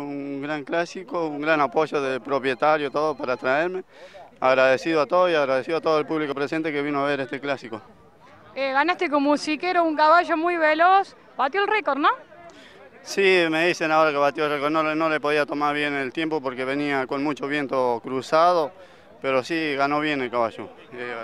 Un gran clásico, un gran apoyo del propietario, todo para traerme. Agradecido a todos y agradecido a todo el público presente que vino a ver este clásico. Eh, ganaste como musiquero un caballo muy veloz, batió el récord, ¿no? Sí, me dicen ahora que batió el récord, no, no le podía tomar bien el tiempo porque venía con mucho viento cruzado, pero sí ganó bien el caballo. Eh,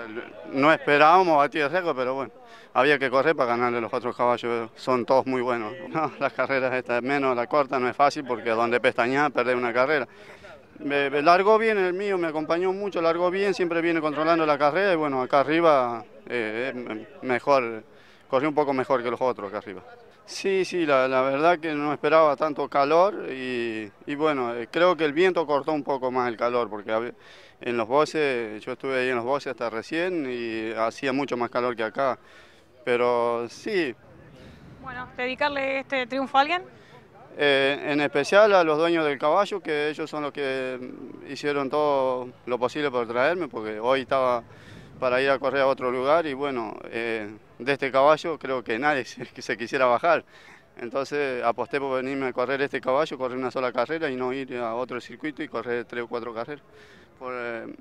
no esperábamos batir el récord, pero bueno, había que correr para ganarle los otros caballos, son todos muy buenos. las carreras estas, menos la corta, no es fácil porque donde pestañas perder una carrera. Me, largó bien el mío, me acompañó mucho, largó bien, siempre viene controlando la carrera y bueno, acá arriba eh, mejor, corrió un poco mejor que los otros acá arriba. Sí, sí, la, verdad que no esperaba tanto calor y, bueno, eh, creo que el viento cortó un poco más el calor porque en los bosques, yo estuve ahí en los bosques hasta recién y hacía mucho más calor que acá, pero sí. Bueno, ¿dedicarle este triunfo a alguien? Eh, en especial a los dueños del caballo, que ellos son los que hicieron todo lo posible por traerme, porque hoy estaba para ir a correr a otro lugar y bueno, eh, de este caballo creo que nadie se, quisiera bajar. Entonces aposté por venirme a correr este caballo, correr una sola carrera y no ir a otro circuito y correr tres o cuatro carreras. Eh,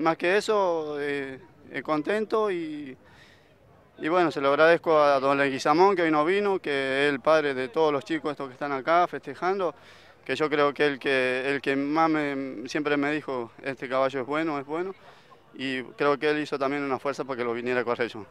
más que eso, eh, contento y, y bueno, se lo agradezco a don Leguizamón que hoy no vino, que es el padre de todos los chicos estos que están acá festejando, que yo creo que el que, el que más me, siempre me dijo, este caballo es bueno, es bueno y creo que él hizo también una fuerza para que lo viniera a correr yo.